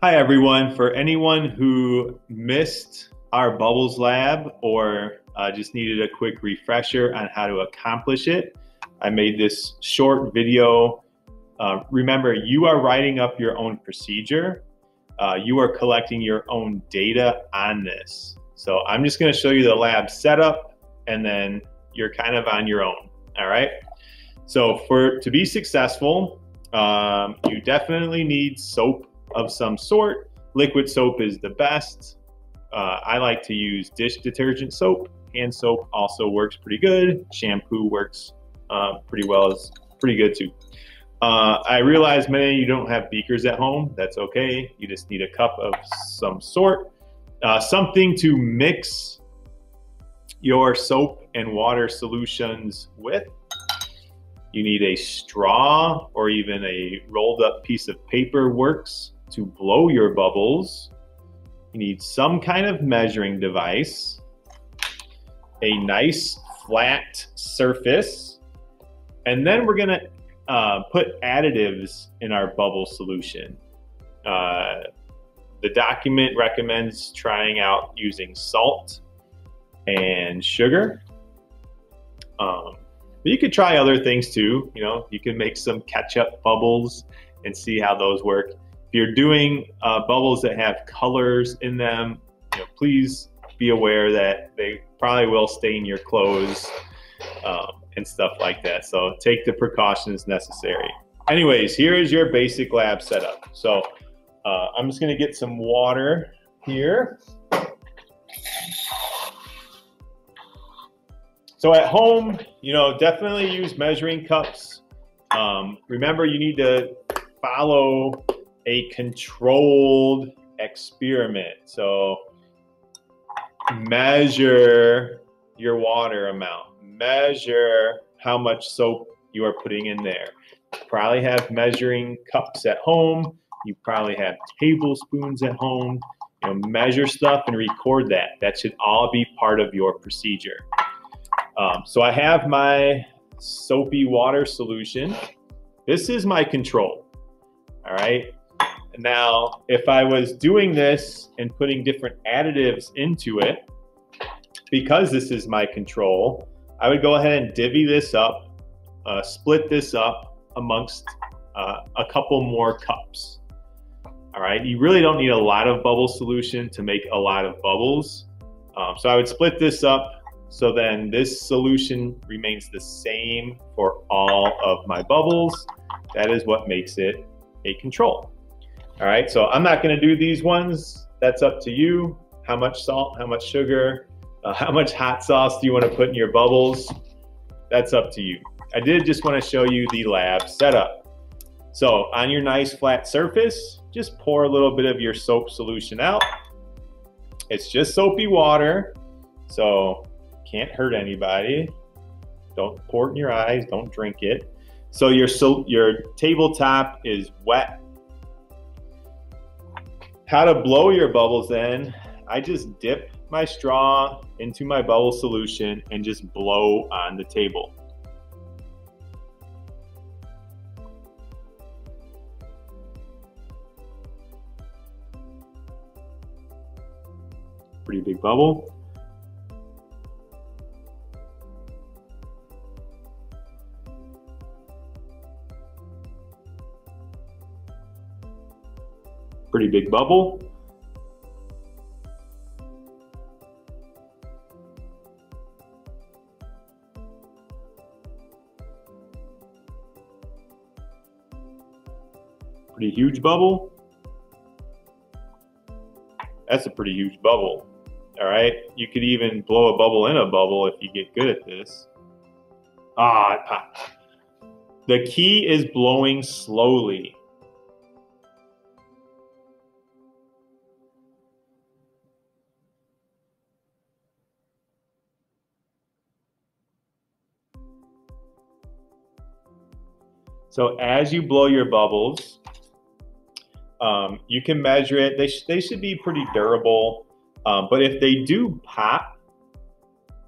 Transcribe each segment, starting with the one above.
Hi, everyone. For anyone who missed our Bubbles Lab or uh, just needed a quick refresher on how to accomplish it, I made this short video. Uh, remember, you are writing up your own procedure. Uh, you are collecting your own data on this. So I'm just going to show you the lab setup and then you're kind of on your own. All right. So for to be successful, um, you definitely need soap of some sort. Liquid soap is the best. Uh, I like to use dish detergent soap. Hand soap also works pretty good. Shampoo works uh, pretty well. It's pretty good too. Uh, I realize many of you don't have beakers at home. That's okay. You just need a cup of some sort. Uh, something to mix your soap and water solutions with. You need a straw or even a rolled up piece of paper works to blow your bubbles. You need some kind of measuring device, a nice flat surface, and then we're gonna uh, put additives in our bubble solution. Uh, the document recommends trying out using salt and sugar. Um, but you could try other things too. You know, you can make some ketchup bubbles and see how those work. If you're doing uh, bubbles that have colors in them, you know, please be aware that they probably will stain your clothes um, and stuff like that. So take the precautions necessary. Anyways, here is your basic lab setup. So uh, I'm just going to get some water here. So at home, you know, definitely use measuring cups. Um, remember, you need to follow a controlled experiment. So measure your water amount, measure how much soap you are putting in there. You probably have measuring cups at home. You probably have tablespoons at home. You know, measure stuff and record that. That should all be part of your procedure. Um, so I have my soapy water solution. This is my control. All right. Now, if I was doing this and putting different additives into it, because this is my control, I would go ahead and divvy this up, uh, split this up amongst uh, a couple more cups. All right. You really don't need a lot of bubble solution to make a lot of bubbles. Um, so I would split this up so then this solution remains the same for all of my bubbles. That is what makes it a control. All right, so I'm not gonna do these ones. That's up to you. How much salt, how much sugar, uh, how much hot sauce do you wanna put in your bubbles? That's up to you. I did just wanna show you the lab setup. So on your nice flat surface, just pour a little bit of your soap solution out. It's just soapy water. So can't hurt anybody. Don't pour it in your eyes. Don't drink it. So your so your tabletop is wet. How to blow your bubbles in, I just dip my straw into my bubble solution and just blow on the table. Pretty big bubble. Pretty big bubble. Pretty huge bubble. That's a pretty huge bubble. All right. You could even blow a bubble in a bubble if you get good at this. Ah. The key is blowing slowly. So as you blow your bubbles, um, you can measure it. They, sh they should be pretty durable. Um, but if they do pop,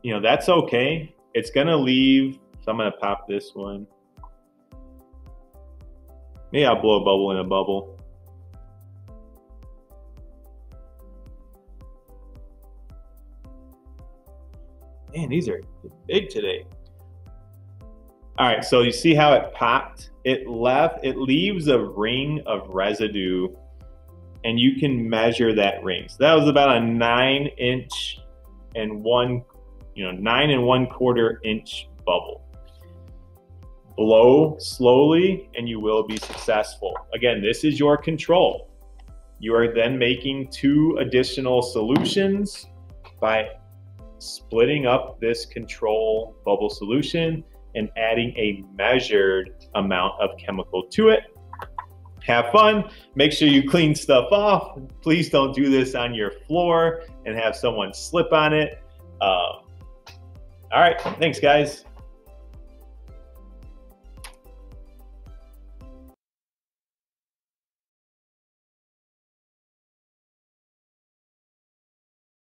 you know, that's okay. It's going to leave. So I'm going to pop this one. Maybe I'll blow a bubble in a bubble. Man, these are big today. All right, so you see how it popped? It left, it leaves a ring of residue and you can measure that ring. So that was about a nine inch and one, you know, nine and one quarter inch bubble. Blow slowly and you will be successful. Again, this is your control. You are then making two additional solutions by splitting up this control bubble solution and adding a measured amount of chemical to it. Have fun. Make sure you clean stuff off. Please don't do this on your floor and have someone slip on it. Um, all right. Thanks, guys.